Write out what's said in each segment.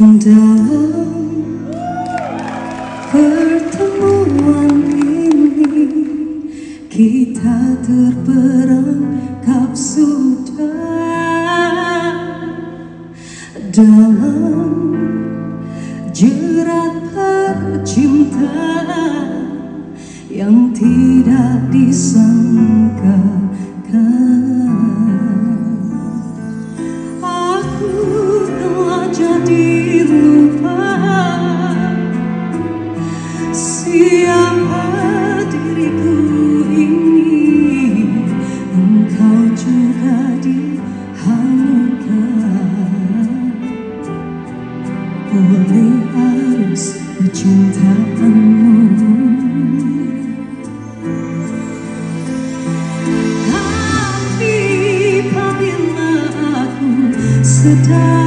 dalam pertemuan ini kita terperangkap sudah dalam jerat percintaan yang tidak disangka. the time.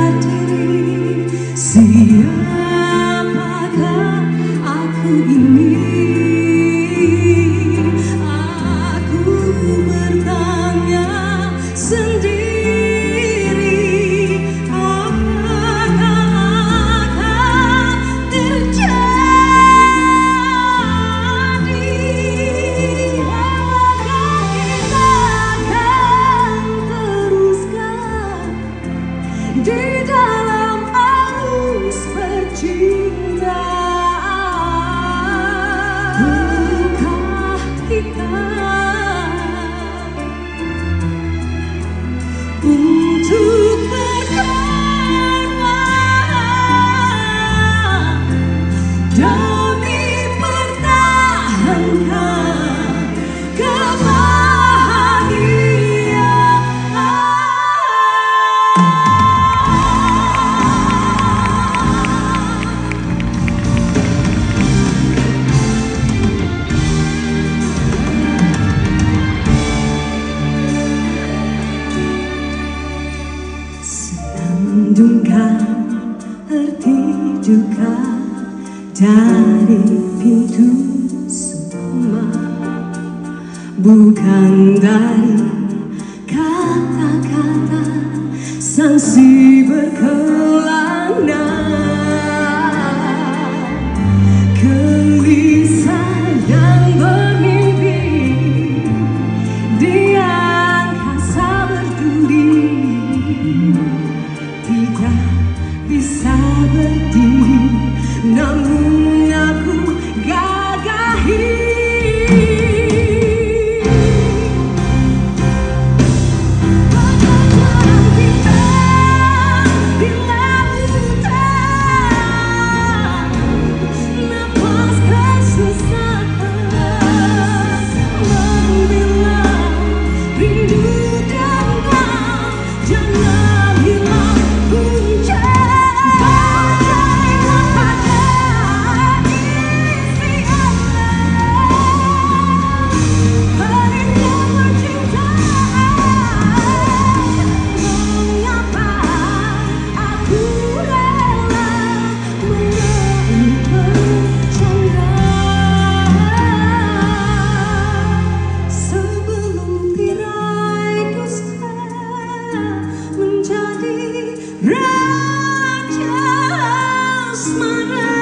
Lihat arti juga dari pintu semua. Bukan dari kata-kata sanksi berkelana. asmara